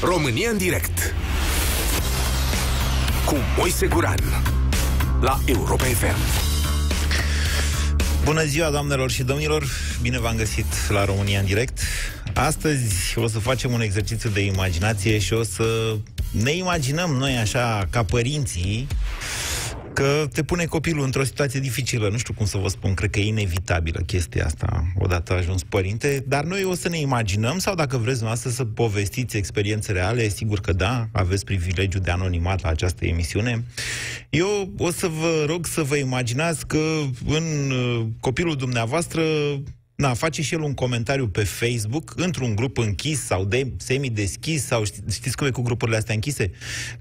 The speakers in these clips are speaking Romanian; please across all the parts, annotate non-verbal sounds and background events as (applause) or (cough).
România în direct Cu Moise Guran La Europa FM Bună ziua, doamnelor și domnilor! Bine v-am găsit la România în direct. Astăzi o să facem un exercițiu de imaginație și o să ne imaginăm noi așa, ca părinții, că te pune copilul într-o situație dificilă. Nu știu cum să vă spun, cred că e inevitabilă chestia asta, odată ajuns părinte, dar noi o să ne imaginăm, sau dacă vreți noastră să povestiți experiențe reale, sigur că da, aveți privilegiu de anonimat la această emisiune. Eu o să vă rog să vă imaginați că în uh, copilul dumneavoastră Na, face și el un comentariu pe Facebook, într-un grup închis sau de semi-deschis, sau ști, știți cum e cu grupurile astea închise?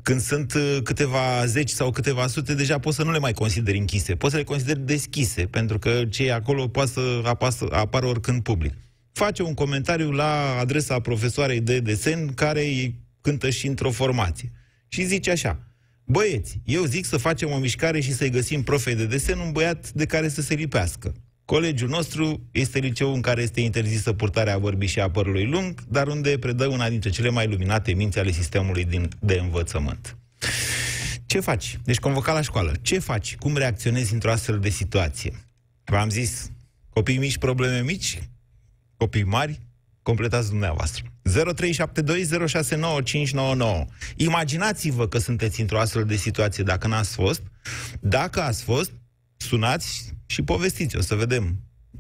Când sunt uh, câteva zeci sau câteva sute, deja poți să nu le mai consideri închise, poți să le consideri deschise, pentru că cei acolo poate să apasă, apară oricând public. Face un comentariu la adresa profesoarei de desen care îi cântă și într-o formație. Și zice așa, băieți, eu zic să facem o mișcare și să-i găsim profei de desen un băiat de care să se lipească. Colegiul nostru este liceul în care este interzisă purtarea vorbii și a părului lung, dar unde predă una dintre cele mai luminate minți ale sistemului din, de învățământ. Ce faci? Deci convocat la școală. Ce faci? Cum reacționezi într-o astfel de situație? V-am zis, copii mici, probleme mici, copii mari, completați dumneavoastră. 0372069599. Imaginați-vă că sunteți într-o astfel de situație dacă n-ați fost. Dacă ați fost, sunați și povestiți, o să vedem.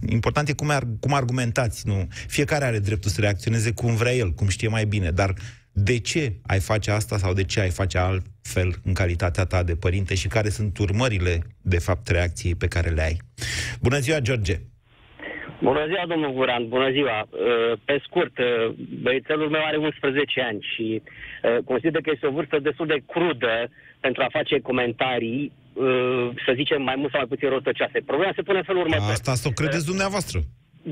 Important e cum, ar, cum argumentați, nu? Fiecare are dreptul să reacționeze cum vrea el, cum știe mai bine, dar de ce ai face asta sau de ce ai face altfel în calitatea ta de părinte și care sunt urmările, de fapt, reacției pe care le ai. Bună ziua, George! Bună ziua, domnul Guran, bună ziua. Uh, pe scurt, uh, băiețelul meu are 11 ani și uh, consider că este o vârstă destul de crudă pentru a face comentarii să zicem, mai mult sau mai puțin răutăcioase. Problema se pune în felul următor. Asta să o credeți dumneavoastră.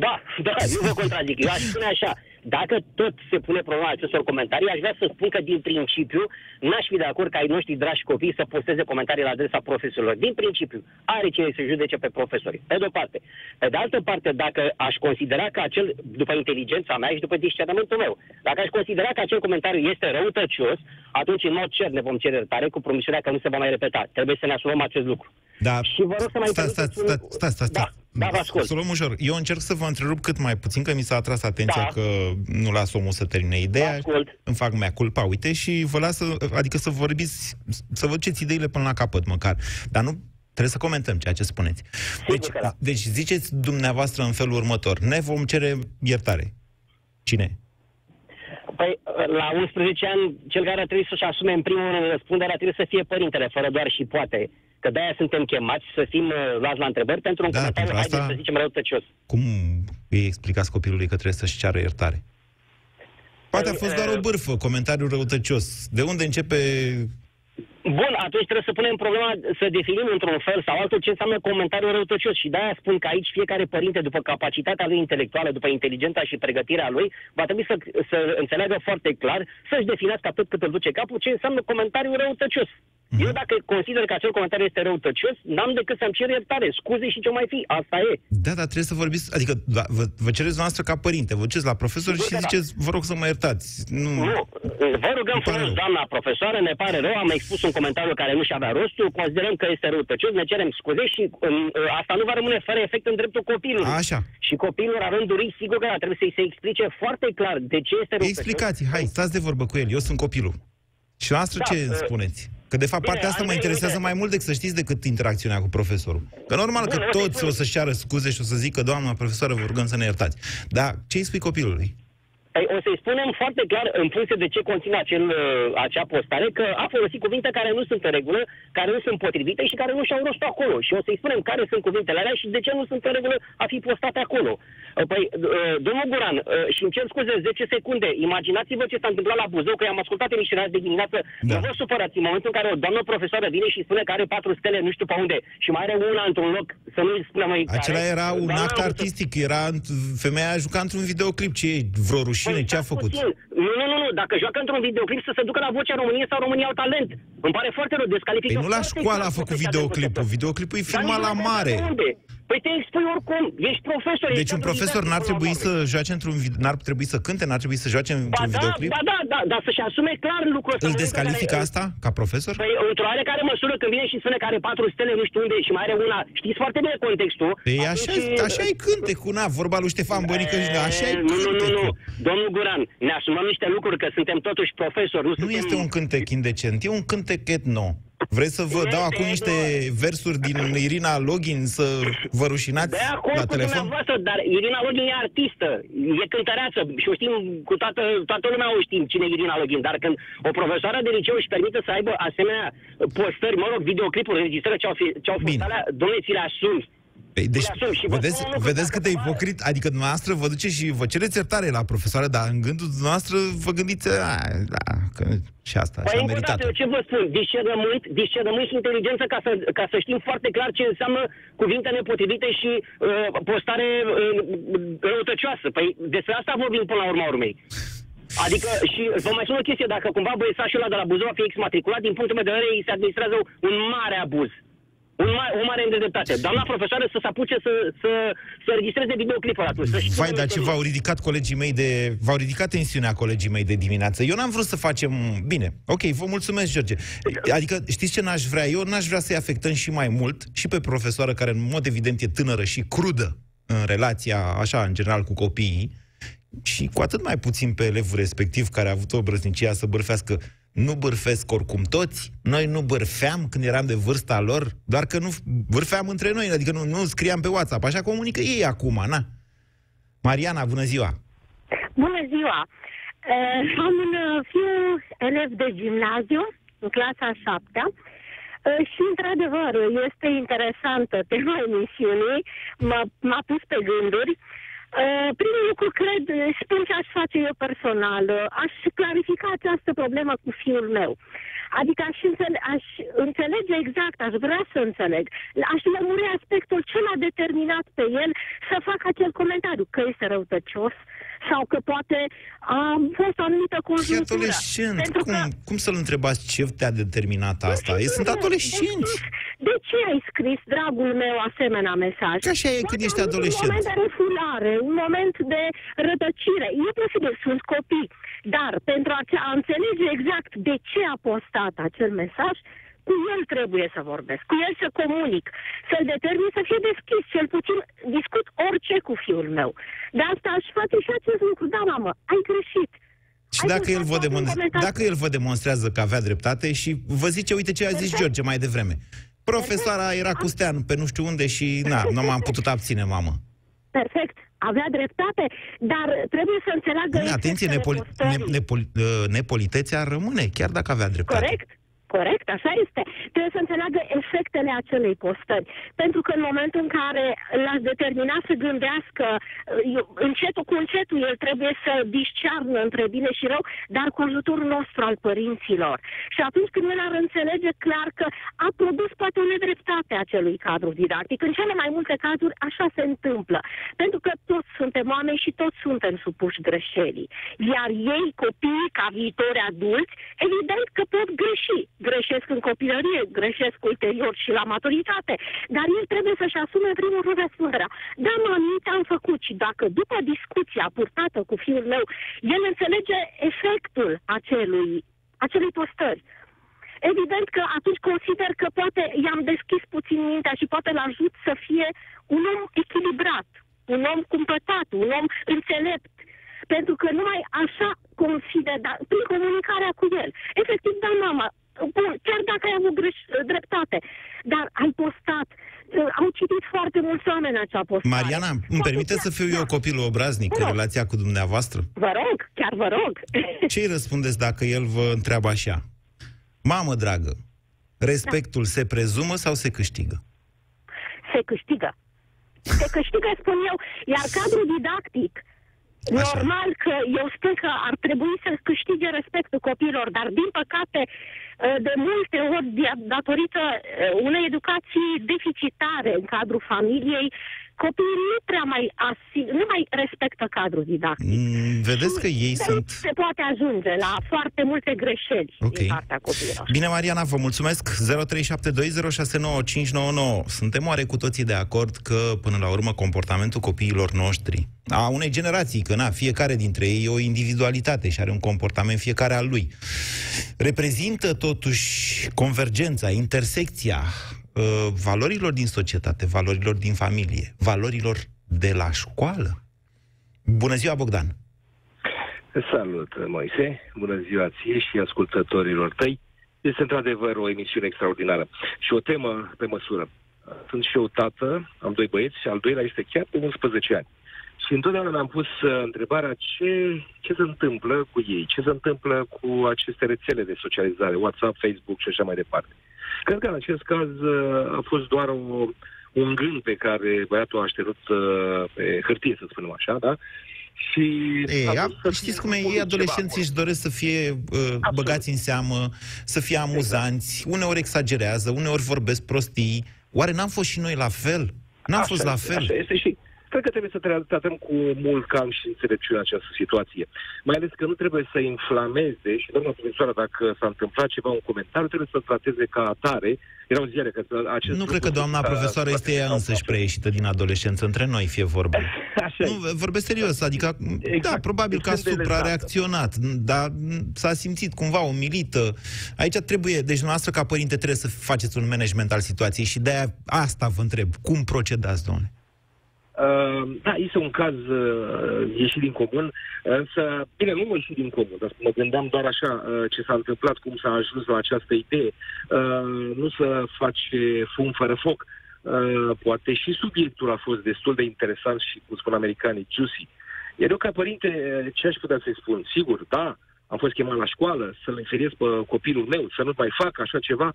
Da, (laughs) da, nu vă contrazic. Eu aș spune așa, dacă tot se pune problema acestor comentarii, aș vrea să spun că din principiu n-aș fi de acord ca ai noștri dragi copii să posteze comentarii la adresa profesorilor. Din principiu, are cine să judece pe profesori. Pe de o parte. Pe de altă parte, dacă aș considera că acel, după inteligența mea și după discernământul meu, dacă aș considera că acel comentariu este răutăcios, atunci în mod cer ne vom cere iertare cu promisiunea că nu se va mai repeta. Trebuie să ne asumăm acest lucru. Da. Și vă rog să mai stai, stai, stai, stai, stai, Da, da, vă ascult. Să luăm ușor. Eu încerc să vă întrerup cât mai puțin, că mi s-a atras atenția Da. că nu las omul să termine ideea. ascult. Îmi fac mea culpa, uite, și vă las, să, adică să vorbiți, să vă duceți ideile până la capăt măcar. Dar nu trebuie să comentăm ceea ce spuneți. Deci, că da. deci ziceți dumneavoastră în felul următor, ne vom cere iertare. Cine? Păi, la 11 ani, cel care trebuie să-și asume în primul rând răspunderea trebuie să fie părintele, fără doar și poate. Că de-aia suntem chemați să fim uh, luați la întrebări pentru un Da, comentariu, pentru haideți asta- să zicem, răutăcios. Cum îi explicați copilului că trebuie să-și ceară iertare? Poate a fost doar o bârfă, comentariu răutăcios. De unde începe Bun, atunci trebuie să punem problema, să definim într-un fel sau altul ce înseamnă comentariu răutăcios. Și de-aia spun că aici fiecare părinte, după capacitatea lui intelectuală, după inteligența și pregătirea lui, va trebui să, să înțeleagă foarte clar, să-și definească atât cât îl duce capul, ce înseamnă comentariu răutăcios. Mhm. Eu dacă consider că acel comentariu este răutăcios, n-am decât să-mi cer iertare, scuze și ce mai fi. Asta e. Da, dar trebuie să vorbiți, adică da, vă, vă cereți noastră ca părinte, vă duceți la profesor Sigur și că da. ziceți, vă rog să mă iertați. Nu, Nu, vă rugăm Îmi pare frumos, rău. doamna profesoară, ne pare rău, am expus un comentariu care nu și avea rostul, considerăm că este răutăcios, ne cerem scuze și um, asta nu va rămâne fără efect în dreptul copilului. Așa. Și copilul, la rândul lui, sigur că da, trebuie să-i se explice foarte clar de ce este răutăcios. Explicați, hai, stați de vorbă cu el, eu sunt copilul. Și noastră Da, ce uh, îmi spuneți? Că de fapt bine, partea asta mă Andrei, interesează uite. mai mult decât să știți decât interacțiunea cu profesorul. Că normal că Bun, uite, toți spune- o să-și ceară scuze și o să zică, doamna profesoară, vă rugăm să ne iertați. Dar ce îi spui copilului? Păi, o să-i spunem foarte clar, în funcție de ce conține acel, uh, acea postare, că a folosit cuvinte care nu sunt în regulă, care nu sunt potrivite și care nu și-au rostul acolo. Și o să-i spunem care sunt cuvintele alea și de ce nu sunt în regulă a fi postate acolo. Uh, Păi, uh, domnul Guran, uh, și îmi cer scuze 10 secunde, imaginați-vă ce s-a întâmplat la Buzău, că i-am ascultat emisiunea azi de dimineață. Da. Nu vă supărați în momentul în care o doamnă profesoară vine și spune că are patru stele nu știu pe unde și mai are una într-un loc, să nu-i spunem noi care. Acela era un Doamna act profesor- artistic, era femeia a jucat într-un videoclip, ce e, vreo rușine, Păi, ce a stați făcut? puțin. Nu, nu, nu, nu, dacă joacă într-un videoclip să se ducă la Vocea României sau România au talent. Îmi pare foarte rău, descalifică Păi nu la foarte școală clar a făcut posibilitatea de videoclipul, învățător. videoclipul e Dar filmat nici la nu mare. Știu Unde? Păi te expui oricum, ești profesor. Deci ești un cadru profesor didactic n-ar până la trebui urmă. să joace într-un vid- n-ar trebui să cânte, n-ar trebui să joace Ba într-un da, videoclip? ba da, da, dar să-și asume clar lucrul ăsta. Îl în momentul în descalifică care- asta ca profesor? Păi, într-o oarecare măsură, când vine și spune că are patru stele nu știu unde și mai are una, știți foarte bine contextul. Păi atunci- așa, așa e cântecul, na, vorba lui Ștefan Bănică, și așa e E, Nu, nu, nu, nu. cântecul. Domnul Guran, ne asumăm niște lucruri, că suntem totuși profesori, nu, Nu suntem... este un cântec indecent, e un cântec etno. Vreți să vă Este dau acum niște etno. versuri din Irina Login să vă rușinați De acord la cu telefon? dumneavoastră, dar Irina Login e artistă, e cântăreață și o știm cu toată, toată lumea o știm cine e Irina Login, dar când o profesoară de liceu își permite să aibă asemenea postări, mă rog, videoclipuri, înregistrări ce au, fi, ce au fost Bine. alea, domnule, ți le asumi. Păi, deci, Le asum și vă vedeți, spun un lucru, vedeți dacă cât de cumva- ipocrit, adică dumneavoastră vă duceți și vă cereți iertare la profesoară, dar în gândul dumneavoastră vă gândiți, a, da, că și asta, Păi, și a încă o meritat. dată, eu ce vă spun? Discernământ, discernământ și inteligență ca să, ca să știm foarte clar ce înseamnă cuvinte nepotrivite și uh, postare uh, răutăcioasă. Păi despre asta vorbim până la urma urmei. Adică, și vă mai spun o chestie, dacă cumva băiețașul ăla de la Buzău va fi exmatriculat, din punctul meu de vedere, îi se administrează un mare abuz. Un mare, o mare îndreptate. Doamna profesoară să se apuce să, să, să registreze videoclipul ăla. Să știe Vai, dar ce că- v-au ridicat colegii mei de... V-au ridicat tensiunea colegii mei de dimineață. Eu n-am vrut să facem... Bine, ok, vă mulțumesc, George. Adică, știți ce n-aș vrea? Eu n-aș vrea să-i afectăm și mai mult și pe profesoară care, în mod evident, e tânără și crudă în relația, așa, în general, cu copiii, și cu atât mai puțin pe elevul respectiv care a avut o brăznicia să bârfească. Nu bârfesc oricum toți. Noi nu bârfeam când eram de vârsta lor, doar că nu bârfeam între noi, adică nu, nu scriam pe WhatsApp. Așa comunică ei acum, na. Mariana, bună ziua! Bună ziua! Uh, am un uh, fiu elev de gimnaziu, în clasa a șaptea, uh, și, într-adevăr, este interesantă tema emisiunii, m-a, m-a pus pe gânduri. Uh, primul lucru, cred, spun ce aș face eu personal, uh, aș clarifica această problemă cu fiul meu. Adică aș, înțele- aș înțelege exact, aș vrea să înțeleg, aș lămuri aspectul ce l-a determinat pe el să facă acel comentariu, că este răutăcios sau că poate a fost o anumită Și conjunctură. adolescent, Pentru cum, că cum să-l întrebați ce te-a determinat asta? Ei sunt adolescenți. de ce ai scris, dragul meu, asemenea mesaj? Că așa e Poate când ești a avut adolescent. Un moment de refulare, un moment de rătăcire. E posibil, sunt copii. Dar pentru a, a înțelege exact de ce a postat acel mesaj, cu el trebuie să vorbesc, cu el să comunic, să-l determin să fie deschis, cel puțin discut orice cu fiul meu. De asta aș face și acest lucru. Da, mamă, ai greșit. Și Ai dacă el, vă postat un demonstre- comentariu. dacă el vă demonstrează că avea dreptate și vă zice, uite ce a zis George mai devreme. Profesoara era cu Stean pe nu știu unde și na, nu m-am putut abține, mamă. Perfect, avea dreptate, dar trebuie să înțeleagă... Bine, atenție, efectele nepoli- postării. ne- nepoli- uh, nepolitețea rămâne, chiar dacă avea dreptate. Corect, corect, așa este. Trebuie să înțeleagă efectele acelei postări. Pentru că în momentul în care l-ați determinat să gândească uh, încetul cu încetul, el trebuie să discearnă între bine și rău, dar cu ajutorul nostru al părinților. Și atunci când el ar înțelege clar că a produs poate o nedreptate a acelui cadru didactic, în cele mai multe cazuri așa se întâmplă. Pentru că toți suntem oameni și toți suntem supuși greșelii. Iar ei, copiii, ca viitori adulți, evident că pot greși. Greșesc în copilărie, greșesc ulterior și la maturitate. Dar el trebuie să-și asume în primul rând răspunderea. Da, mami, te-am făcut și dacă după discuția purtată cu fiul meu, el înțelege efectul acelui, acelei postări, Evident că atunci consider că poate i-am deschis puțin mintea și poate îl ajut să fie un om echilibrat, un om cumpătat, un om înțelept. Pentru că numai așa consider, dar prin comunicarea cu el. Efectiv, da, mama, bun, chiar dacă ai avut greș, dreptate, dar ai postat, au citit foarte mulți oameni acea postare. Mariana, îmi Poate permite chiar- să fiu eu da. copilul obraznic în Da. relația cu dumneavoastră? Vă rog, chiar vă rog. (laughs) Ce îi răspundeți dacă el vă întreabă așa? Mamă dragă, respectul se prezumă sau se câștigă? se câștigă. Se câștigă, spun eu, iar cadrul didactic, Așa. normal că eu spun că ar trebui să câștige respectul copiilor, dar din păcate, de multe ori, dia- datorită eh, unei educații deficitare în cadrul familiei, copiii nu prea mai asim, nu mai respectă cadrul didactic. Mm, vedeți că ei de sunt... Se poate ajunge la foarte multe greșeli Ok. din partea copiilor. Bine, Mariana, vă mulțumesc. 0372069599. Suntem oare cu toții de acord că, până la urmă, comportamentul copiilor noștri, a unei generații, că na, fiecare dintre ei e o individualitate și are un comportament fiecare al lui, reprezintă totuși convergența, intersecția uh, valorilor din societate, valorilor din familie, valorilor de la școală? Bună ziua, Bogdan! Salut, Moise! Bună ziua ție și ascultătorilor tăi! Este într-adevăr o emisiune extraordinară și o temă pe măsură. Sunt și eu tată, am doi băieți și al doilea este chiar de 11 ani. Și întotdeauna mi-am pus uh, întrebarea ce, ce se întâmplă cu ei, ce se întâmplă cu aceste rețele de socializare, WhatsApp, Facebook și așa mai departe. Cred că în acest caz uh, a fost doar o, un gând pe care băiatul a așternut uh, pe hârtie, să spunem așa, da? Și Ei, a a, vrut să știți fie cum e, mult ei ceva adolescenții acolo. își doresc să fie uh, băgați în seamă, să fie amuzanți, uneori exagerează, uneori vorbesc prostii. Oare n-am fost și noi la fel? N-am Așa fost la este, fel? Așa este și cred că trebuie să tra- tratăm cu mult calm și înțelepciune această situație. Mai ales că nu trebuie să inflameze și, doamna profesoară, dacă s-a întâmplat ceva, un comentariu, trebuie să trateze ca atare. Erau ziare că acest Nu lucru cred că doamna s-a- profesoară s-a este ea întâmplat. însăși preieșită din adolescență, între noi fie vorba. (laughs) Așa Nu, e. vorbesc serios, adică, Exact. da, probabil că a Extrem de suprareacționat, dar s-a simțit cumva umilită. Aici trebuie, deci noastră ca părinte trebuie să faceți un management al situației și de-aia asta vă întreb, cum procedați, domnule? Uh, da, este un caz uh, ieșit din comun, însă, bine, nu mă ieșit din comun, dar mă gândeam doar așa uh, ce s-a întâmplat, cum s-a ajuns la această idee. Uh, nu să face fum fără foc. Uh, poate și subiectul a fost destul de interesant și, cum spun americanii, juicy. Iar eu, ca părinte, uh, ce aș putea să-i spun? Sigur, da, am fost chemat la școală să-l inferiez pe copilul meu, să nu mai fac așa ceva.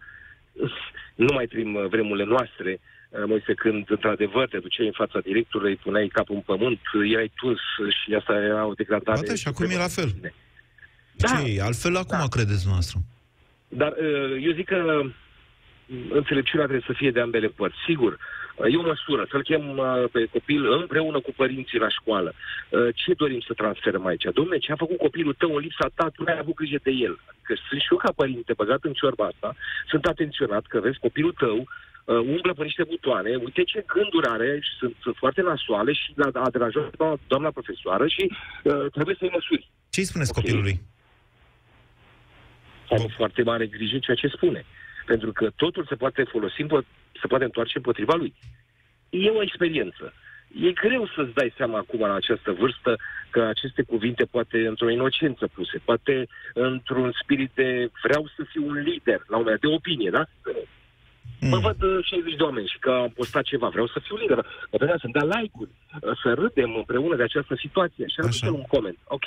Nu mai trăim uh, vremurile noastre. Uh, Moise, când într-adevăr te duceai în fața directorului, îi puneai capul în pământ, erai tuns și asta era o degradare. Poate și acum e la fel. Da. Ce e? Altfel acum Da. credeți noastră? Dar uh, eu zic că înțelepciunea trebuie să fie de ambele părți. Sigur, uh, e o măsură să-l chem uh, pe copil împreună cu părinții la școală. Uh, Ce dorim să transferăm aici? Domne, ce a făcut copilul tău în lipsa ta, tu n-ai avut grijă de el. Că sunt și eu ca părinte băgat în ciorba asta, sunt atenționat că vezi copilul tău uh, umblă pe niște butoane, uite ce gânduri are și sunt, sunt foarte nasoale și la a deranjat doamna, doamna profesoară și uh, trebuie să-i măsuri. Ce îi spuneți Ok. copilului? Am foarte mare grijă ceea ce spune. Pentru că totul se poate folosi, împo- se poate întoarce împotriva lui. E o experiență. E greu să-ți dai seama acum, la această vârstă, că aceste cuvinte poate într-o inocență puse, poate într-un spirit de vreau să fiu un lider, la un moment dat, de opinie, da? Mă Mm. văd uh, 60 de oameni și că am postat ceva, vreau să fiu lider, mă vedea să-mi dea like-uri, uh, să râdem împreună de această situație și am Așa. zis un coment. Ok,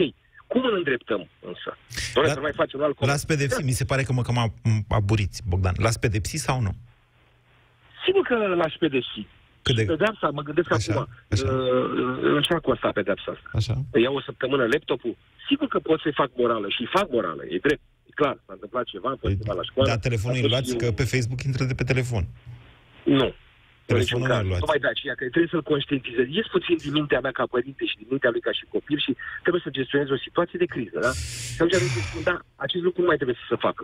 cum îl îndreptăm însă? Doar Dar să nu mai facem un alt coment. L-ați pedepsit? Mi se pare că mă cam a- aburiți, Bogdan. L-ați pedepsit sau nu? Sigur că l-aș pedepsi. Cât de- Pedepsa, mă gândesc Așa, acum, așa. uh, în ce a costat pedepsa asta? Așa. Îi iau o săptămână laptopul? Sigur că pot să-i fac morală și îi fac morală, e drept. E clar, s-a întâmplat ceva, am fost chemat la școală. Da, telefonul a îl fost luați, și că un- pe Facebook intră de pe telefon. Nu. În niciun Telefonul caz. nu-l luați. Tocmai de aceea că trebuie să-l conștientizez. Ies puțin din mintea mea ca părinte și din mintea lui ca și copil și trebuie să gestionez o situație de criză, da? Și atunci îmi spun, da, acest lucru nu mai trebuie să se facă.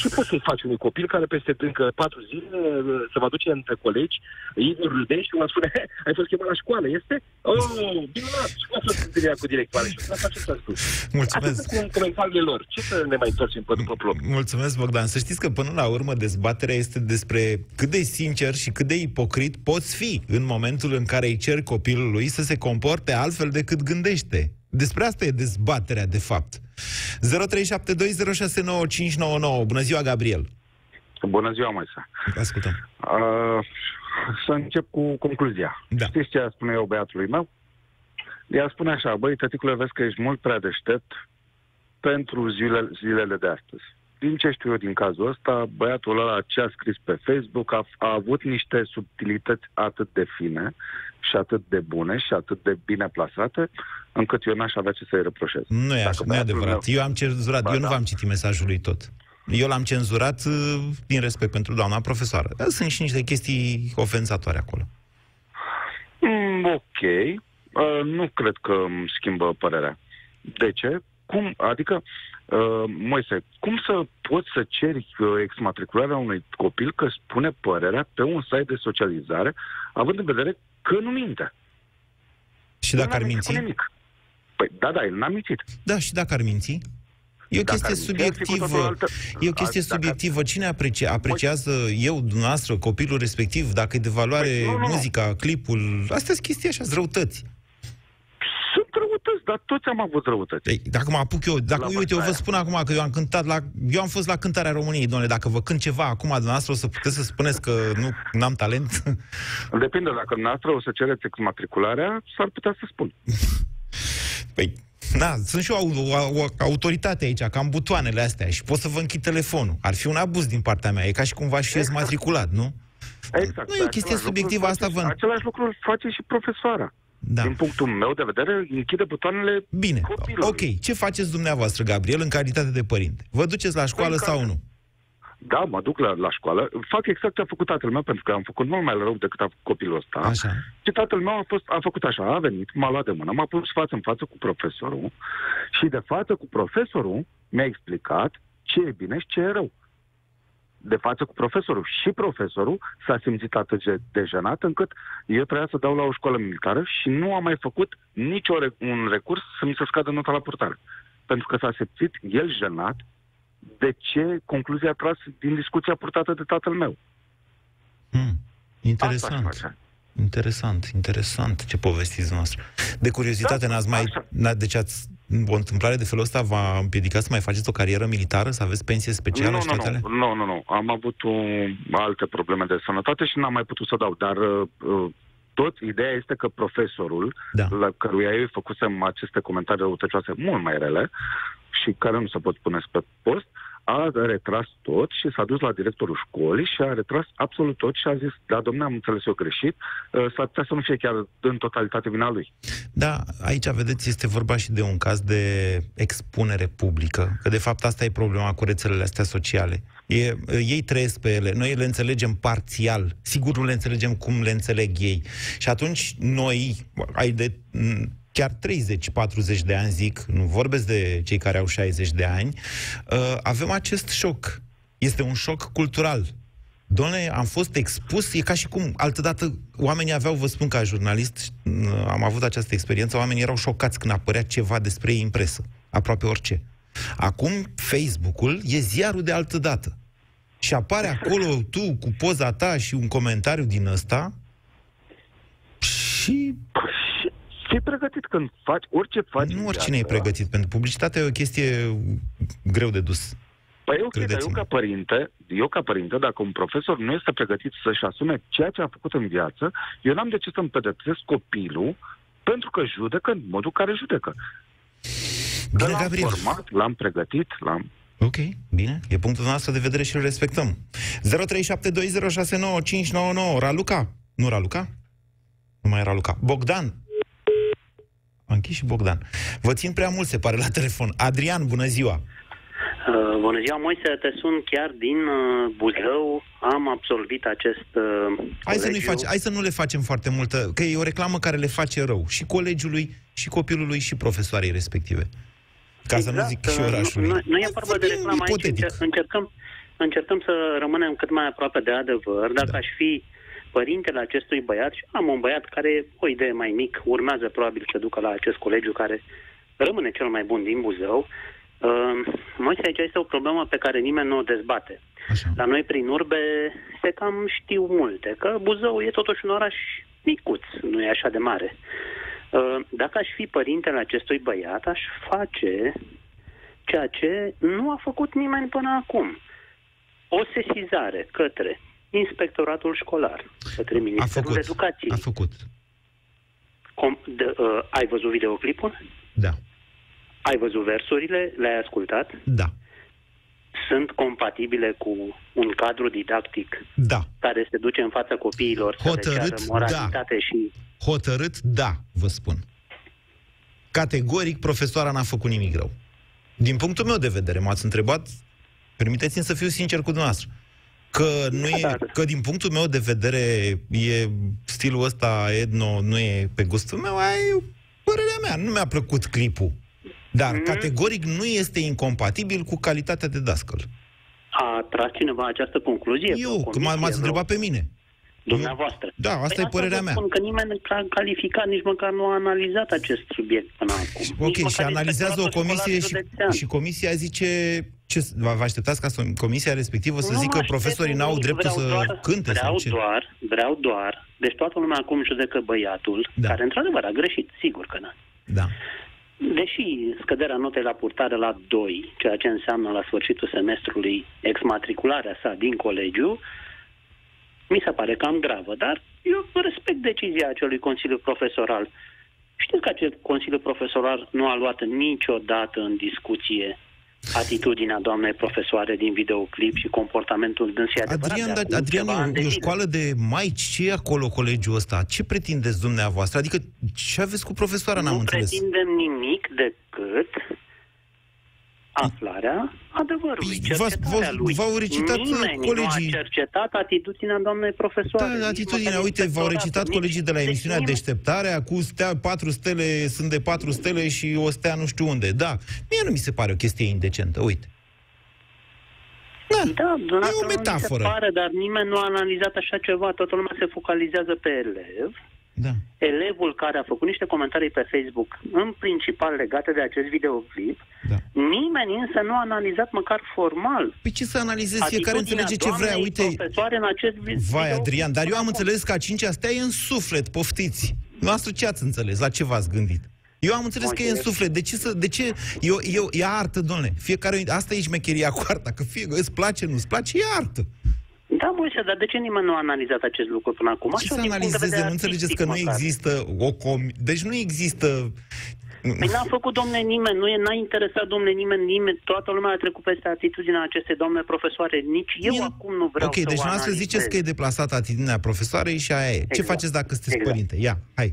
Ce poți să-i faci unui copil care peste încă patru zile uh, se va duce între colegi, Igor râde și mă spune, ai fost chemat la școală, este? Oh, minunat! Și cum a fost întâlnirea cu directoare? Și asta ce s-a spus? Mulțumesc. Atât cu comentariile lor. Ce să ne mai întoarcem pe după plop? Mulțumesc, Bogdan. Să știți că până la urmă dezbaterea este despre cât de sincer și cât de ipocrit poți fi în momentul în care îi cer copilului să se comporte altfel decât gândește. Despre asta e dezbaterea, de fapt. 0372069599. Bună ziua, Gabriel. Bună ziua, Moise. Ascultăm. Uh, să încep cu concluzia. Da. Știți ce a spune eu băiatului meu? Ea spune așa, băi, tăticule, vezi că ești mult prea deștept pentru zilele, zilele de astăzi. Din ce știu eu din cazul ăsta, băiatul ăla ce a scris pe Facebook a, a avut niște subtilități atât de fine și atât de bune și atât de bine plasate, încât eu n-aș avea ce să-i reproșez. Nu e Dacă așa, nu e băiatul adevărat. meu- Eu am cenzurat, Ba eu nu da. v-am citit mesajul lui tot. Eu l-am cenzurat uh, din respect pentru doamna profesoară. Dar sunt și niște chestii ofensatoare acolo. Mm, ok, uh, nu cred că îmi schimbă părerea. De ce? Cum, adică, uh, Moise, cum să poți să ceri uh, exmatricularea unui copil că spune părerea pe un site de socializare, având în vedere că nu minte? Și dacă Nu ar n-a minți? cu Nimic. Păi, da, da, el n-a mințit. Da, și dacă ar minți? E o Dacă chestie ar minți, ar fi cu totul subiectivă. altă- E o chestie Dacă- subiectivă. Cine aprecie, apreciază eu, dumneavoastră, copilul respectiv, dacă e de valoare Păi, nu, nu, nu. muzica, clipul? Astea sunt chestii așa, răutăți. Sunt răutăți, dar toți am avut răutăți. Ei, dacă mă apuc eu, dacă, La uite, eu vă vârsta spun acum că eu am cântat la... Eu am fost la cântarea României, domnule, dacă vă cânt ceva acum, dumneavoastră, o să puteți să spuneți că nu am talent? (laughs) Depinde, dacă dumneavoastră o să cereți exmatricularea, s-ar putea să spun. (laughs) Păi, da, sunt și eu o, o, o autoritate aici, că am butoanele astea și pot să vă închid telefonul. Ar fi un abuz din partea mea, e ca și cum v-aș fi Exact. matriculat, nu? Exact. Nu e o chestie Același subiectivă, lucru asta face- vă- Același lucru îl face și profesoara. Da. Din punctul meu de vedere, închide butoanele Bine, copilului. ok. Ce faceți dumneavoastră, Gabriel, în calitate de părinte? Vă duceți la școală Păi, sau ca- nu? Da, mă duc la, la școală, fac exact ce a făcut tatăl meu, pentru că am făcut mult mai rău decât a făcut copilul ăsta. Așa. Și tatăl meu a, fost, a făcut așa, a venit, m-a luat de mână, m-a pus față în față cu profesorul și de față cu profesorul mi-a explicat ce e bine și ce e rău. De față cu profesorul. Și profesorul s-a simțit atât de, de jenat încât eu trebuia să dau la o școală militară și nu am mai făcut nici o re- un recurs să mi se scadă nota la purtare. Pentru că s-a simțit el jenat de ce concluzia a tras din discuția purtată de tatăl meu. Hmm. Asta Interesant. aș face. Interesant, interesant ce povestiți noastră. De curiozitate, Da, n-ați mai... așa. n deci ați, o întâmplare de felul ăsta v-a împiedicat să mai faceți o carieră militară, să aveți pensie specială nu, și nu, toate alea? nu, nu, nu, nu. Am avut um, alte probleme de sănătate și n-am mai putut să dau. Dar uh, uh, tot ideea este că profesorul, Da. la căruia eu îi făcusem aceste comentarii răutăcioase mult mai rele și care nu se pot pune pe post, a retras tot și s-a dus la directorul școlii și a retras absolut tot și a zis, da, domnule, am înțeles eu greșit, uh, s-ar putea să nu fie chiar în totalitate vina lui. Da, aici, vedeți, este vorba și de un caz de expunere publică, că de fapt asta e problema cu rețelele astea sociale. E, ei trăiesc pe ele, noi le înțelegem parțial, sigur nu le înțelegem cum le înțeleg ei. Și atunci noi, ai de m, chiar 30-40 de ani, zic, nu vorbesc de cei care au 60 de ani, uh, avem acest șoc. Este un șoc cultural. Doamne, am fost expus, e ca și cum, altădată, oamenii aveau, vă spun ca jurnalist, n- am avut această experiență, oamenii erau șocați când apărea ceva despre ei în presă, aproape orice. Acum, Facebook-ul e ziarul de altădată. Și apare acolo (laughs) tu cu poza ta și un comentariu din ăsta și Și fii pregătit când faci orice faci. în nu oricine e viață. pregătit, pentru publicitatea e o chestie greu de dus. Păi ok, dar eu Credeți-mă. ca părinte, eu ca părinte, dacă un profesor nu este pregătit să-și asume ceea ce a făcut în viață, eu n-am de ce să-mi pedepsesc copilul pentru că judecă în modul care judecă. Că Bine, l-am Gabriel. format, l-am pregătit, l-am... Ok, bine. E punctul nostru de vedere și îl respectăm. 0372069599. Raluca? Nu Raluca? Nu mai era Raluca. Bogdan? Am închis și Bogdan. Vă țin prea mult, se pare, la telefon. Adrian, bună ziua! Uh, bună ziua, Moise, te sun chiar din uh, Buzău. Am absolvit acest uh, Hai să, nu colegiu. face, hai să nu le facem foarte multă, că e o reclamă care le face rău și colegiului, și copilului, și profesoarei respective. Ca să nu zic și uh, orașului. Nu, nu, nu e vorba de Vorbim reclamă aici, ipotetic. încer- încercăm, încercăm să rămânem cât mai aproape de adevăr. Dacă Da. aș fi părintele acestui băiat, și am un băiat care, o idee mai mic, urmează probabil să ducă la acest colegiu care rămâne cel mai bun din Buzău. Uh, Moise, aici este o problemă pe care nimeni nu o dezbate. Așa. La noi, prin urbe, se cam știu multe, că Buzău e totuși un oraș micuț, nu e așa de mare. Uh, Dacă aș fi părintele acestui băiat, aș face ceea ce nu a făcut nimeni până acum. O sesizare către inspectoratul școlar, către A Ministerul făcut. Educației. A făcut. Com- de, uh, ai văzut videoclipul? Da. Ai văzut versurile? Le-ai ascultat? Da. Sunt compatibile cu un cadru didactic Da. care se duce în fața copiilor să le Hotărât, ceară moralitate și... Hotărât, da, vă spun. Categoric, profesoara n-a făcut nimic rău. Din punctul meu de vedere, m-ați întrebat, permiteți-mi să fiu sincer cu dumneavoastră. Că, nu e, Da, da. că din punctul meu de vedere e stilul ăsta etno, nu e pe gustul meu, aia e părerea mea. Nu mi-a plăcut clipul. Dar Mhm. categoric nu este incompatibil cu calitatea de dascăl. A tras cineva această concluzie? Eu, Vreo că m- comisie, m-ați vreo- întrebat pe mine. Dumneavoastră. Da, asta Păi e părerea vă mea. Spun că nimeni nu a calificat, nici măcar nu a analizat acest subiect până acum. Nici Ok, și măcar analizează o inspectoratul comisie școlar și, județean. și comisia zice... Ce, vă vă așteptați ca să- comisia respectivă să Nu zică mă aștept profesorii n-au nimic, dreptul vreau să doar, cânte Vreau sau ce? doar, vreau doar, deci toată lumea acum judecă băiatul, Da. care într-adevăr a greșit, sigur că da. Da. Deși scăderea notei la purtare la 2, ceea ce înseamnă la sfârșitul semestrului exmatricularea sa din colegiu, mi se pare cam gravă, dar eu respect decizia acelui Consiliu Profesoral. Știți că acel Consiliu Profesoral nu a luat niciodată în discuție atitudinea doamnei profesoare din videoclip și comportamentul dânsii adevărat. Adrian, de dar, acum Adrian ceva e, ani de o, e o zile. școală de maici. Ce e acolo colegiul ăsta? Ce pretindeți dumneavoastră? Adică ce aveți cu profesoara, n-am nu înțeles. pretindem nimic decât aflarea adevărului, Păi, v-ați- cercetarea v-au- lui. v-au recitat Nimeni colegii. nu a cercetat atitudinea doamnei profesoare. Da, nici atitudinea, măcar uite, v-au inspectoratul, recitat nici- colegii de la deci emisiunea nimeni- Deșteptarea cu stea, patru stele, sunt de patru stele și o stea nu știu unde. Da, mie nu mi se pare o chestie indecentă, uite. Da, Da, dumneavoastră e o nu mi metaforă. se pare, dar nimeni nu a analizat așa ceva. Toată lumea se focalizează pe elev. Da. Elevul care a făcut niște comentarii pe Facebook, în principal legate de acest videoclip, Da. nimeni însă nu a analizat măcar formal Păi ce să analizezi? Fiecare atitudinea înțelege ce vrea. doamnei Uite, profesoare în acest vi- vai, video. Adrian, dar eu am înțeles că a cincea stea e în suflet, poftiți. Noastră ce ați înțeles? La ce v-ați gândit? Eu am înțeles că e în Moise. suflet. De ce să... De ce? Eu, eu, e artă, domnule. Fiecare... Asta e șmecheria cu arta. Că fie îți place, nu-ți place, e artă. Da, Moise, dar de ce nimeni nu a analizat acest lucru până acum? Ce Așa, să din punct de analizeze? vedere Nu înțelegeți artistic că nu măcar. există o com... Deci nu există... Păi n-a făcut, domne, nimeni, nu e, n-a interesat, domne, nimeni, nimeni, toată lumea a trecut peste atitudinea acestei doamne profesoare. Nici eu Mie- acum nu vreau ok, să deci o noastră analizez. ziceți că e deplasată atitudinea profesoarei și aia e. Ce Exact. faceți dacă sunteți Exact. părinte? Ia, hai.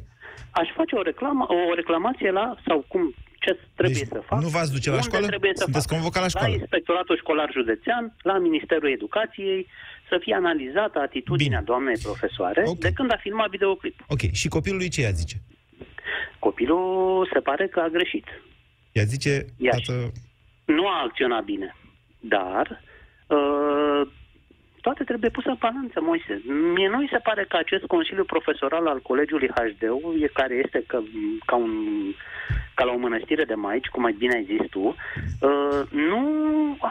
Aș face o, reclamă, o reclamație la, sau cum, ce trebuie Deci să fac. nu v-ați duce la unde școală? Trebuie să Sunteți fac. convocat la școală. La Inspectoratul Școlar Județean, la Ministerul Educației, să fie analizată atitudinea Bine. doamnei profesoare Ok. de când a filmat videoclip. Ok, și copilului ce ea zice? Copilul se pare că a greșit. Ea zice, Ia tată, nu a acționat bine. Dar uh, toate trebuie puse în balanță, Moise. Mie nu mi se pare că acest Consiliu Profesoral al Colegiului HD, e care este ca, ca, un, ca la o mănăstire de maici, cum mai bine ai zis tu, uh, nu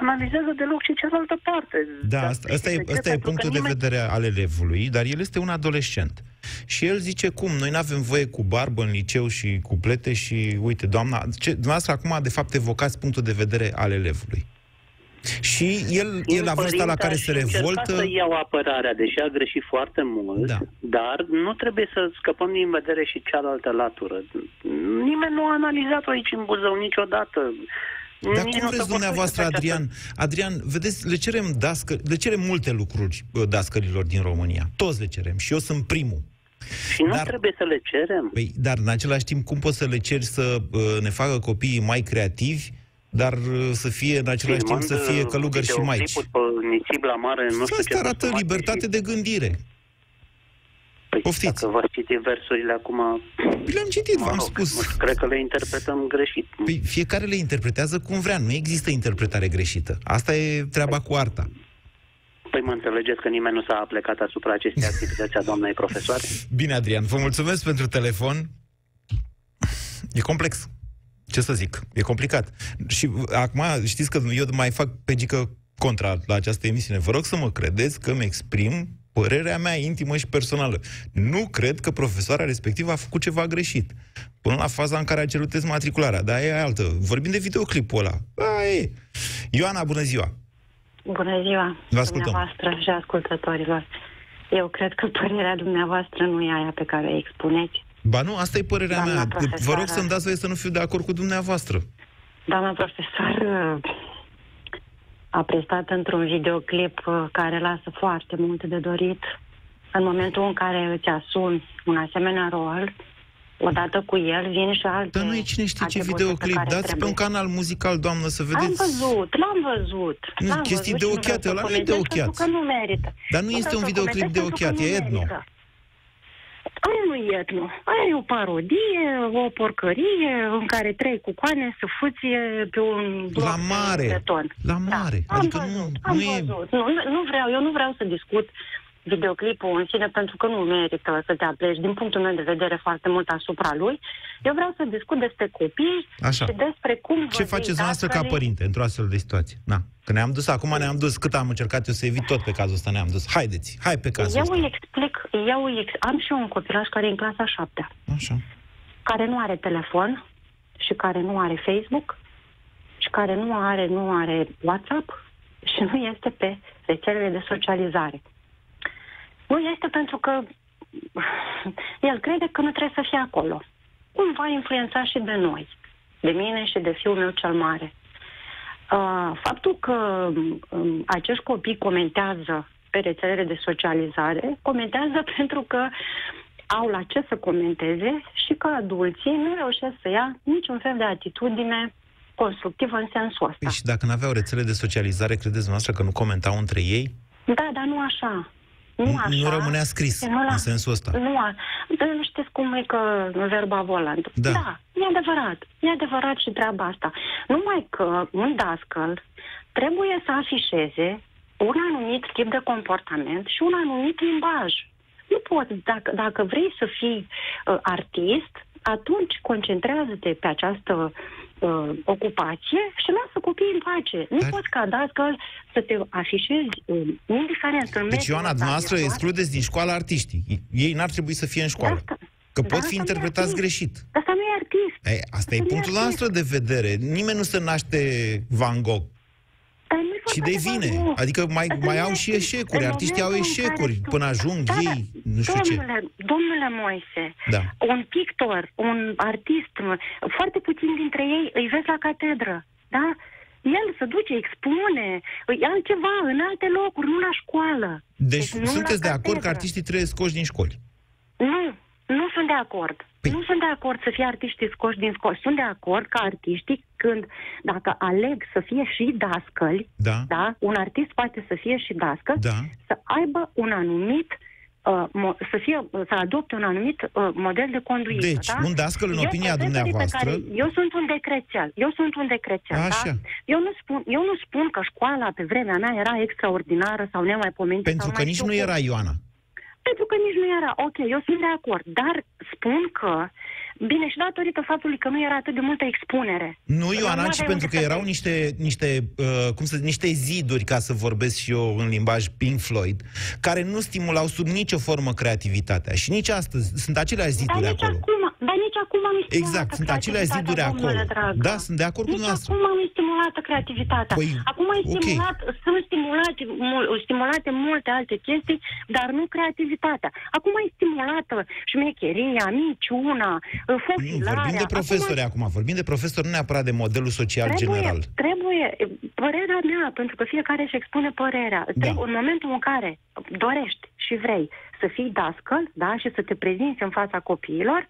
analizează deloc și cealaltă parte. Da, Dar asta, asta, e, de ce? asta e Pentru că punctul de nimeni- vedere al elevului, dar el este un adolescent. Și el zice, cum, noi nu avem voie cu barbă în liceu și cu plete și, uite, doamna, ce, dumneavoastră acum, de fapt, evocați punctul de vedere al elevului. Și el, el la vârsta la Părinte, care aș se încerca revoltă... să iau apărarea, deși a greșit foarte mult, Da. dar nu trebuie să scăpăm din vedere și cealaltă latură. Nimeni nu a analizat-o aici în Buzău niciodată. Dar Nici cum nu vreți se dumneavoastră, vorbește pe Adrian? această- Adrian, vedeți, le cerem, dască, le cerem multe lucruri bă, dascărilor din România. Toți le cerem. Și eu sunt primul. Și nu Dar- trebuie să le cerem. Păi, dar în același timp, cum poți să le ceri să uh, ne facă copiii mai creativi, dar uh, să fie în același timp să Filmând, fie călugări și maici? videoclipuri pe nisip la mare, nu știu ce... Asta arată consumații libertate și- de gândire. Păi, Poftiți. Dacă vă citit versurile acum... Păi Le-am citit, mă v-am rog, spus. Cred că le interpretăm greșit. Păi fiecare le interpretează cum vrea. Nu există interpretare greșită. Asta e treaba cu arta. Păi mă înțelegeți că nimeni nu s-a aplecat asupra acestei activități a doamnei profesoare? Bine, Adrian, vă mulțumesc pentru telefon. E complex. Ce să zic? E complicat. Și uh, acum știți că eu mai fac pe gică contra la această emisiune. Vă rog să mă credeți că îmi exprim părerea mea intimă și personală. Nu cred că profesoara respectivă a făcut ceva greșit. Până la faza în care a cerut matricularea. Dar e altă. Vorbim de videoclipul ăla. A, e. Ioana, bună ziua! Bună ziua, Vă ascultăm. dumneavoastră și ascultătorilor. Eu cred că părerea dumneavoastră nu e aia pe care o expuneți. Ba nu, asta e părerea Doamna mea. Vă rog profesoară. să-mi dați voie să nu fiu de acord cu dumneavoastră. Doamna profesor a prestat într-un videoclip uh, care lasă foarte mult de dorit. În momentul în care îți asumi un asemenea rol, odată cu el vin și alte Dar nu e cine știe ce atribute pe videoclip. care Dați pe trebuie. un canal muzical, doamnă, să Am vedeți. văzut, l-am văzut. Nu, l-am chestii văzut de și nu ochiate, vreau să ăla nu e de comentez ochiat. Pentru că nu merită. Dar nu Nu este vreau un să videoclip comentez de pentru că ochiat, nu e etno. merită. Aia nu e etno. Aia e o parodie, o porcărie în care trei cucoane se fuție pe un bloc La mare. de beton. La mare. Da, Adică am nu- văzut, nu am e- văzut. Nu, nu, nu vreau, eu nu vreau să discut videoclipul în sine pentru că nu merită să te apleci din punctul meu de vedere foarte mult asupra lui. Eu vreau să discut despre copii Așa. și despre cum Ce vă faceți zic, dumneavoastră ca dascălii- părinte într-o astfel de situație? Na, că ne-am dus, acum ne-am dus, cât am încercat eu să evit tot pe cazul ăsta, ne-am dus. Haideți, hai pe cazul Eu ăsta. îi explic, eu îi ex- am și eu un copilaj care e în clasa șaptea, Așa. care nu are telefon și care nu are Facebook și care nu are, nu are WhatsApp și nu este pe rețelele de socializare. Nu este pentru că (sighs) el crede că nu trebuie să fie acolo. Cumva influențat și de noi, de mine și de fiul meu cel mare. Uh, faptul că um, acești copii comentează pe rețelele de socializare, comentează (laughs) pentru că au la ce să comenteze și că adulții nu reușesc să ia niciun fel de atitudine constructivă în sensul ăsta. Păi și dacă n-aveau rețele de socializare, credeți dumneavoastră că nu comentau între ei? Da, dar nu așa. Nu, Nu- așa. nu rămânea scris Și nu la- în sensul ăsta. Nu, a... Dar nu știți cum e că verba volant. Da. da, e adevărat. E adevărat și treaba asta. Numai că un dascăl trebuie să afișeze un anumit tip de comportament și un anumit limbaj. Nu poți, dacă, dacă vrei să fii uh, artist, atunci concentrează-te pe această uh, ocupație și lasă copiii în pace. Nu Dar- poți ca dascăl să te afișezi, uh, indiferent în Deci, mediul Ioana, ăsta dumneavoastră virtual. excludeți din școală artiștii. Ei n-ar trebui să fie în școală. Asta- Că da, pot asta fi nu e interpretați artist. greșit. Asta nu e artist. E, asta e nu e punctul artist. nostru de vedere. Nimeni nu se naște Van Gogh. Dar nu-i Și vorba de devine. Van Gogh. Adică mai, Asta mai nu au e și artist. eșecuri. În Artiștii au momentul în eșecuri care tu- până ajung Da, ei, da. nu știu ce. domnule, Domnule Moise, Da. un pictor, un artist, mă, foarte puțin dintre ei îi vezi la catedră, da? El se duce, expune, e altceva, în alte locuri, nu la școală. Deci nu sunteți la de acord că catedră. artiștii trebuie scoși din școli? Nu, nu sunt de acord. Păi- Nu sunt de acord să fie artiștii scoși din școli. Sunt de acord că artiștii, când, dacă aleg să fie și dascăli, Da. da, un artist poate să fie și dascăl, Da. să aibă un anumit uh, mo- să fie să adopte un anumit uh, model de conduită, Deci, da? un dascăl, în Eu, opinia profesorii pe dumneavoastră- Care, eu sunt un decrețial. Eu sunt un decrețial, Așa. da? Eu nu, spun, eu nu spun că școala pe vremea mea era extraordinară sau nemaipomenită. Pentru sau că mai nici știu nu cum. era Ioana. Pentru că nici nu era. Ok, eu sunt de acord. Dar spun că, bine, și datorită faptului că nu era atât de multă expunere. Nu, Ioana, Nu ci aveai pentru unde că să erau te- niște, niște, uh, cum să zic, niște ziduri, ca să vorbesc și eu în limbaj Pink Floyd, care nu stimulau sub nicio formă creativitatea. Și nici astăzi sunt aceleași Dar ziduri nici acolo. acum, dar nici acum am stimulată Exact, sunt aceleași ziduri creativitatea, acolo. domnule dragă. Da, sunt de acord cu Nici dumneavoastră. acum am stimulată creativitatea. Păi, acum e ok. stimulat, sunt stimulate, mul, stimulate multe alte chestii, dar nu creativitatea. Acum e stimulată șmecheria, miciuna, Nu, fofilarea. vorbim de profesori acum, vorbim de profesori, nu neapărat de modelul social Trebuie, general. trebuie, părerea mea, pentru că fiecare își expune părerea. Da. Trebuie, în momentul în care dorești și vrei să fii dascăl, da, și să te prezinți în fața copiilor,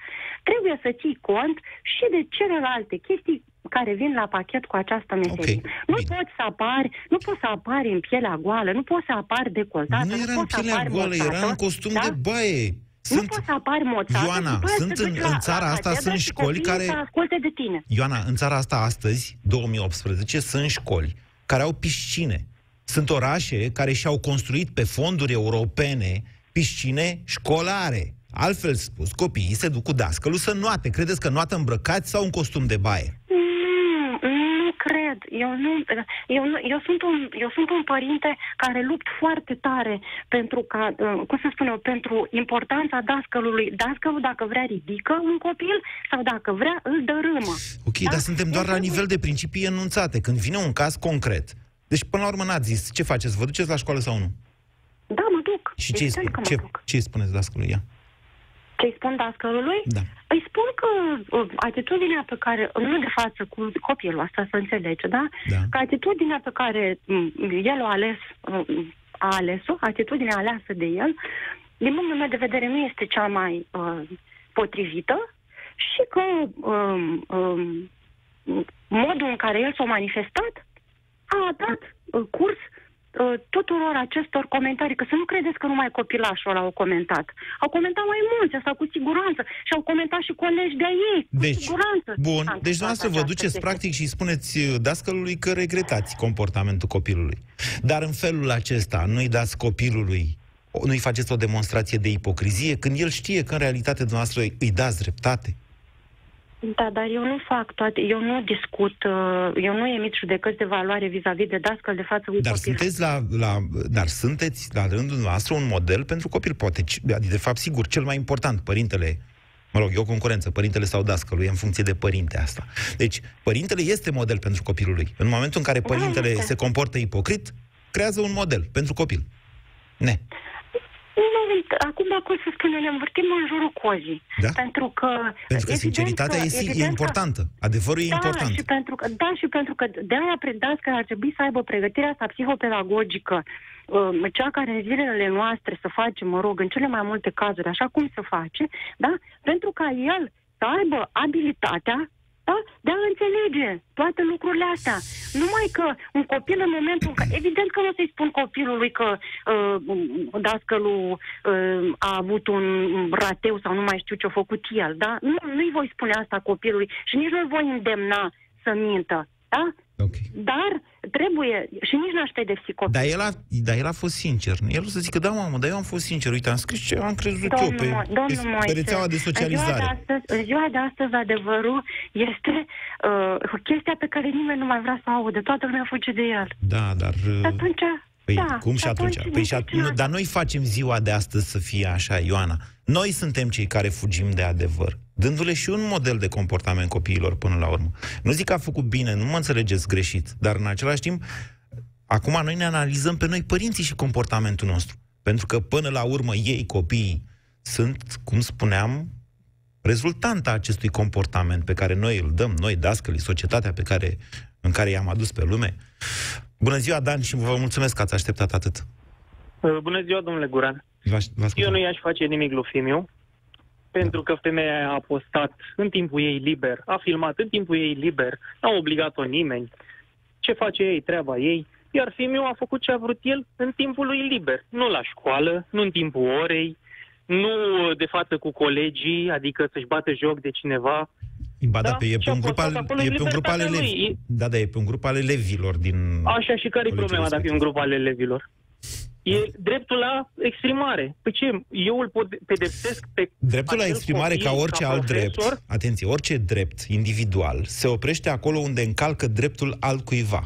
trebuie să ții cont și de celelalte chestii care vin la pachet cu această meserie. Ok, nu bine. poți să apari, nu poți să apari în pielea goală, nu poți să apari decoltată, Nu era în poți să pielea apari goală, era moțată, în costum da? de baie. Nu Sunt, poți să apari moțată, Ioana, și după aia sunt să te în- duci în la- țara la asta catedră sunt și școli copiii care- să asculte de tine. Ioana, în țara asta astăzi, 2018, sunt școli care au piscine. Sunt orașe care și-au construit pe fonduri europene piscine școlare. Altfel spus, copiii se duc cu dascălul să noate. Credeți că noată îmbrăcați sau în costum de baie? Nu, nu cred. Eu, nu, eu, nu, eu, sunt un, eu sunt un părinte care lupt foarte tare pentru ca, uh, cum să spun eu, pentru importanța dascălului. Dascălul, dacă vrea, ridică un copil sau dacă vrea, îl dărâmă. Ok, Da? dar suntem doar Eu la trebuie- nivel de principii enunțate. Când vine un caz concret, deci până la urmă n-ați zis, ce faceți? Vă duceți la școală sau nu? Da, mă duc. Și ce îi Evident spun? că Ce, mă duc. ce îi spuneți dascălui ea? Ce îi spun dascălului? Da. Îi spun că uh, atitudinea pe care, nu de față cu copilul asta să înțelege, da? Da. Că atitudinea pe care mm, el o ales, mm, a ales-o, atitudinea aleasă de el, din punctul meu de vedere nu este cea mai uh, potrivită și că um, um, modul în care el s-a manifestat a dat uh, curs uh, tuturor acestor comentarii, că să nu credeți că numai copilașul ăla au comentat. Au comentat mai mulți, asta cu siguranță. Și au comentat și colegi de ei, cu Deci, siguranță. bun, Am deci citat dumneavoastră vă această duceți chestie. practic și spuneți uh, dascălului că regretați comportamentul copilului. Dar în felul acesta nu-i dați copilului, o- nu-i faceți o demonstrație de ipocrizie când el știe că în realitate dumneavoastră îi îi dați dreptate. Da, dar eu nu fac toate, eu nu discut, uh, eu nu emit judecăți de valoare vis-a-vis de dascăl de față cu Dar copil. sunteți la, la, dar sunteți la rândul noastră un model pentru copil, poate, ci- de fapt, sigur, cel mai important, părintele, mă rog, e o concurență, părintele sau dascălui, în funcție de părinte asta. Deci, părintele este model pentru copilul lui. În momentul în care Da, părintele este. se comportă ipocrit, creează un model pentru copil. Ne. Nu, acum dacă o să spunem, ne învârtim în jurul cozii. Da? Pentru că... Pentru că evident sinceritatea că- e, si- e evident că- importantă. Adevărul e da, important. Și pentru că, da, și pentru că de-aia predați că ar trebui să aibă pregătirea asta psihopedagogică, um, cea care în zilele noastre să face, mă rog, în cele mai multe cazuri, așa cum se face, da? Pentru ca el să aibă abilitatea da? de a înțelege toate lucrurile astea. Numai că un copil în momentul în care... Evident că nu o să-i spun copilului că uh, dascălul uh, a avut un rateu sau nu mai știu ce a făcut el, da? Nu, nu-i voi spune asta copilului și nici nu-l voi îndemna să mintă, da? Ok. Dar trebuie, și nici n-aș pedepsi copilul. Dar el, a, dar el a fost sincer. El o să zică, da, mamă, dar eu am fost sincer. Uite, am scris ce am crezut eu pe, Mo- pe, domnul pe Moise, rețeaua de În ziua socializare. de, astăzi, în ziua de astăzi, adevărul este uh, chestia pe care nimeni nu mai vrea să o audă. Toată lumea fuge de el. Da, dar... Și atunci, Păi da, cum și atunci? din Păi și at- pricina nu, dar noi facem ziua de astăzi să fie așa, Ioana. Noi suntem cei care fugim de adevăr, dându-le și un model de comportament copiilor până la urmă. Nu zic că a făcut bine, nu mă înțelegeți greșit, dar în același timp, acum noi ne analizăm pe noi părinții și comportamentul nostru. Pentru că până la urmă ei, copiii, sunt, cum spuneam, rezultanta acestui comportament pe care noi îl dăm, noi, dascălii, societatea pe care, în care i-am adus pe lume. Bună ziua, Dan, și vă mulțumesc că ați așteptat atât. Uh, Bună ziua, domnule Guran. Vă, aș- vă Eu ascultăm. nu i-aș face nimic lui Fimiu, pentru că femeia aia a postat în timpul ei liber, a filmat în timpul ei liber, n-a obligat-o nimeni. Ce face ei, treaba ei. Iar Fimiu a făcut ce a vrut el în timpul lui liber. Nu la școală, nu în timpul orei, nu de față cu colegii, adică să-și bată joc de cineva. Ba da, Da, pe, e și pe a un grup postat al, acolo e în pe un grup al libertatea elevi. lui. Da, da, e pe un grup al elevilor din... Așa și care e colegii problema dacă e un respectivi. grup al elevilor? E dreptul la exprimare. Păi ce, eu îl pot pedepsesc pe Dreptul la acel exprimare, copil, ca orice alt profesor, drept, atenție, orice drept individual, se oprește acolo unde încalcă dreptul altcuiva.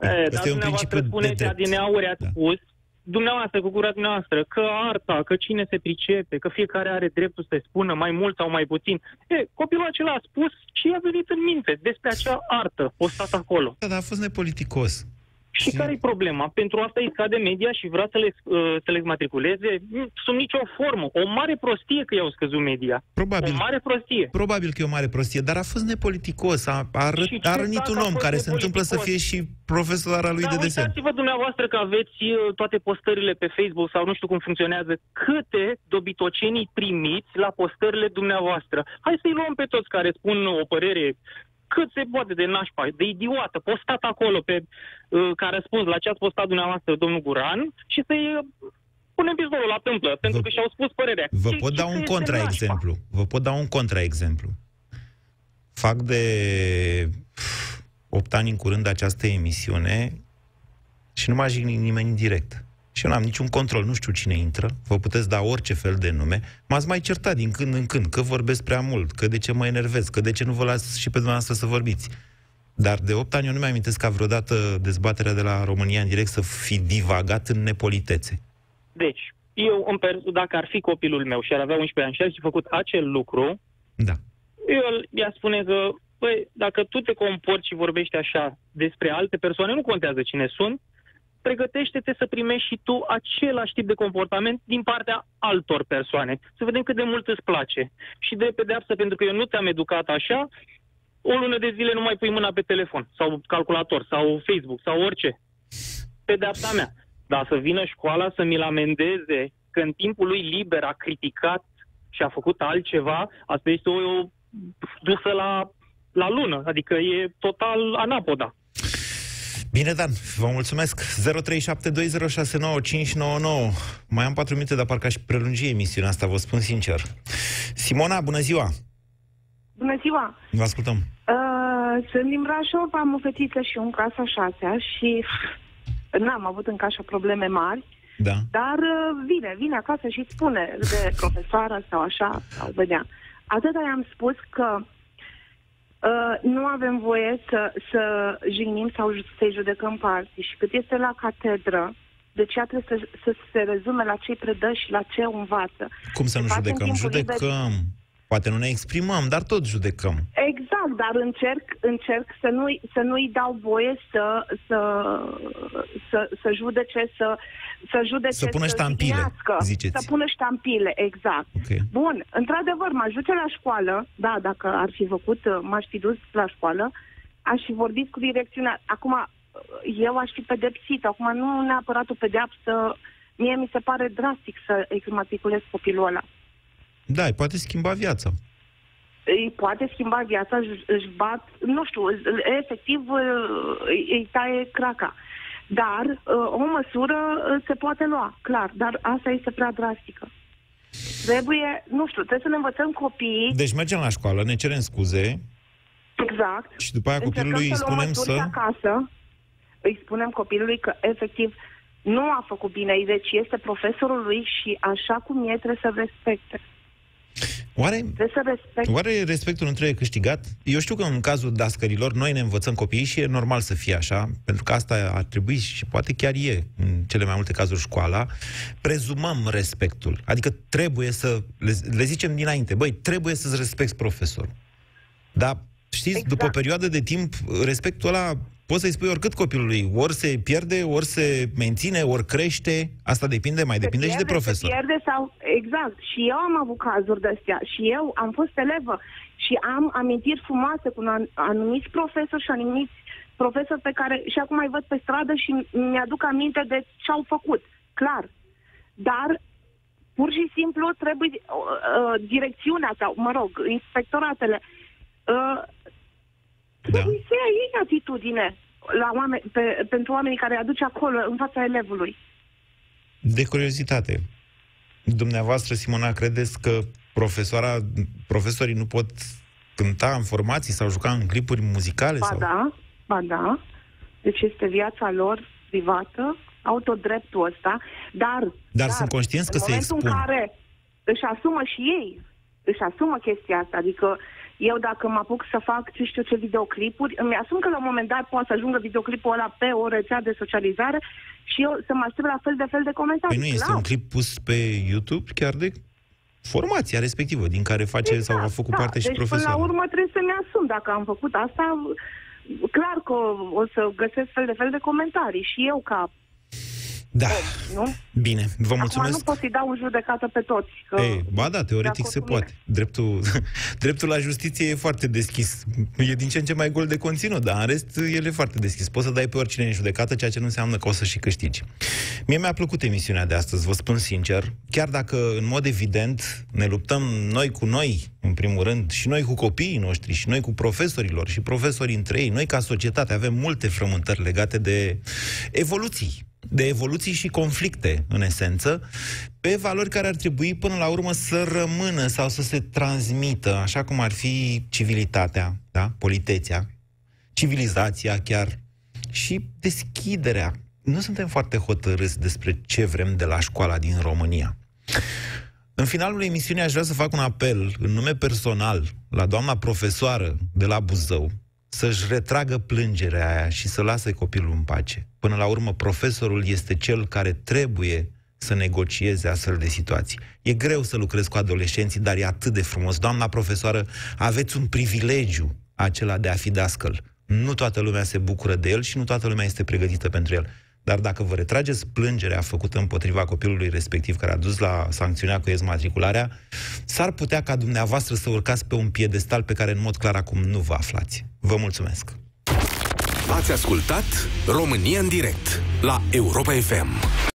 E, Ăsta dar e un principiu dumneavoastră de spuneți, drept. adineauri ați Da. spus, dumneavoastră, cu gura dumneavoastră, că arta, că cine se pricepe, că fiecare are dreptul să spună mai mult sau mai puțin. E, copilul acela a spus ce i-a venit în minte despre acea artă postat acolo. Da, dar a fost nepoliticos. Și Și- care e problema? Pentru asta îi scade media și vrea să le, uh, să le matriculeze Mm, sub nicio formă. O mare prostie că i-au scăzut media. Probabil. O mare prostie. Probabil că e o mare prostie, dar a fost nepoliticos. A, a, ră, Și ce a rănit dacă un a om fost care se întâmplă să fie nepoliticos? și profesor al lui Dar de desen. uitați-vă dumneavoastră că aveți uh, toate postările pe Facebook sau nu știu cum funcționează, câte dobitocenii primiți la postările dumneavoastră. Hai să-i luăm pe toți care spun o părere cât se poate de nașpa, de idiotă, postat acolo pe, uh, ca răspuns la ce ați postat dumneavoastră, domnul Guran, și să-i uh, punem pistolul la tâmplă, pentru Vă- că și-au spus părerea. Vă Ce- pot ce da că un este contraexemplu. Vă pot da un contraexemplu. Fac de 8 ani în curând această emisiune și nu m-a jignit nimeni în direct. Și eu n-am niciun control, nu știu cine intră, vă puteți da orice fel de nume. M-ați mai certat din când în când, că vorbesc prea mult, că de ce mă enervez, că de ce nu vă las și pe dumneavoastră să vorbiți. Dar de 8 ani eu nu mi amintesc ca vreodată dezbaterea de la România în direct să fi divagat în nepolitețe. Deci, eu, în per- dacă ar fi copilul meu și ar avea 11 ani și ar fi făcut acel lucru, Da. eu i-aș spune că, băi, dacă tu te comporți și vorbești așa despre alte persoane, nu contează cine sunt, pregătește-te să primești și tu același tip de comportament din partea altor persoane. Să vedem cât de mult îți place. Și de pedeapsă, pentru că eu nu te-am educat așa, o lună de zile nu mai pui mâna pe telefon sau calculator sau Facebook sau orice. Pedeapsa mea. Dar să vină școala să mi-l amendeze că în timpul lui liber a criticat și a făcut altceva, asta este o, dusă la, la lună, adică e total anapoda. Bine, Dan, vă mulțumesc. 0372069599. Mai am 4 minute, dar parcă aș prelungi emisiunea asta, vă spun sincer. Simona, bună ziua! Bună ziua! Vă ascultăm. Uh, sunt din Brașov, am o fetiță și un casa șasea și n-am avut încă așa probleme mari. Da. Dar uh, vine, vine acasă și spune de profesoară sau așa, sau vedea. Atât i-am spus că uh, nu avem voie să, să jignim sau să-i judecăm pe alții. Și cât este la catedră, de ce trebuie să, să se rezume la ce predă și la ce învață. Cum să nu Se face în judecăm? timpul liber. Judecăm. Poate nu ne exprimăm, dar tot judecăm. Exact, dar încerc, încerc să, nu-i, să nu-i dau voie să, să, să, să judece, să, să judece, Să pună ștampile, jignească, ziceți. Să pună ștampile, exact. Ok. Bun, într-adevăr, m-aș duce la școală, da, dacă ar fi făcut, m-aș fi dus la școală, aș fi vorbit cu direcțiunea. Acum, eu aș fi pedepsit, acum nu neapărat o pedeapsă, mie mi se pare drastic să exmatriculez copilul ăla. Da, îi poate schimba viața. îi poate schimba viața, își, își bat, nu știu, î- efectiv îi, îi taie craca. Dar uh, o măsură uh, se poate lua, clar, dar asta este prea drastică. Trebuie, nu știu, trebuie să ne învățăm copiii, Deci mergem la școală, ne cerem scuze exact, și după aia încercăm copilului îi să luăm spunem măsuri să... acasă, îi spunem copilului că efectiv nu a făcut bine, deci este profesorul lui și așa cum e trebuie să respecte. Oare, Trebuie să respecte. oare respectul nu trebuie câștigat? Eu știu că în cazul dascărilor noi ne învățăm copiii și e normal să fie așa, pentru că asta ar trebui și poate chiar e în cele mai multe cazuri școala. Prezumăm respectul. Adică trebuie să le, le zicem dinainte, băi, trebuie să-ți respecti profesorul. Dar știți, exact. Exact. după o perioadă de timp, respectul ăla poți să-i spui oricât copilului, ori se pierde, ori se menține, ori crește. Asta depinde, mai depinde se și de pierde, profesor. Se pierde sau... Exact. Și eu am avut cazuri de astea. Și eu am fost elevă și am amintiri frumoase cu an- anumiți profesori și anumiți profesori pe care și acum îi văd pe stradă și mi-aduc aminte de ce au făcut. Clar. Dar pur și simplu trebuie uh, uh, direcțiunea sau, mă rog, inspectoratele uh, trebuie să ia ei atitudine la oameni, pe, pentru oamenii care îi aduce acolo în fața elevului. De curiozitate, dumneavoastră, Simona, credeți că profesoara, profesorii nu pot cânta în formații sau juca în clipuri muzicale? Ba sau? da, ba da. Deci este viața lor privată, autodreptul ăsta, dar... Dar sunt conștienți că în se momentul expun. în care își asumă și ei, își asumă chestia asta, adică eu dacă mă apuc să fac, ce știu ce, videoclipuri, îmi asum că la un moment dat poate să ajungă videoclipul ăla pe o rețea de socializare și eu să mă aștept la fel de fel de comentarii. Păi nu este Clar. un clip pus pe YouTube chiar de formația respectivă, din care face exact, sau a făcut da. parte și deci, profesorul. până la urmă trebuie să-mi asum. Dacă am făcut asta, clar că o, o să găsesc fel de fel de comentarii. Și eu ca Da, om, nu? bine, vă Acum mulțumesc. nu pot să-i dau în judecată pe toți. Că Ei, ba da, teoretic de se acord cu poate. Dreptul, (laughs) dreptul la justiție e foarte deschis. E din ce în ce mai gol de conținut, dar în rest el e foarte deschis. Poți să dai pe oricine în judecată, ceea ce nu înseamnă că o să și câștigi. Mie mi-a plăcut emisiunea de astăzi, vă spun sincer, chiar dacă în mod evident ne luptăm noi cu noi, în primul rând, și noi cu copiii noștri, și noi cu profesorilor, și profesorii între ei, noi ca societate avem multe frământări legate de evoluții de evoluții și conflicte, în esență, pe valori care ar trebui până la urmă să rămână sau să se transmită, așa cum ar fi civilitatea, da? politețea, civilizația chiar și deschiderea. Nu suntem foarte hotărâți despre ce vrem de la școala din România. În finalul emisiunii aș vrea să fac un apel în nume personal la doamna profesoară de la Buzău să-și retragă plângerea aia și să lase copilul în pace. Până la urmă, profesorul este cel care trebuie să negocieze astfel de situații. E greu să lucrez cu adolescenții, dar e atât de frumos. Doamna profesoară, aveți un privilegiu acela de a fi dascăl. Nu toată lumea se bucură de el și nu toată lumea este pregătită pentru el. Dar dacă vă retrageți plângerea făcută împotriva copilului respectiv care a dus la sancțiunea cu ezmatricularea, s-ar putea ca dumneavoastră să urcați pe un piedestal pe care în mod clar acum nu vă aflați. Vă mulțumesc! Ați ascultat România în direct la Europa FM.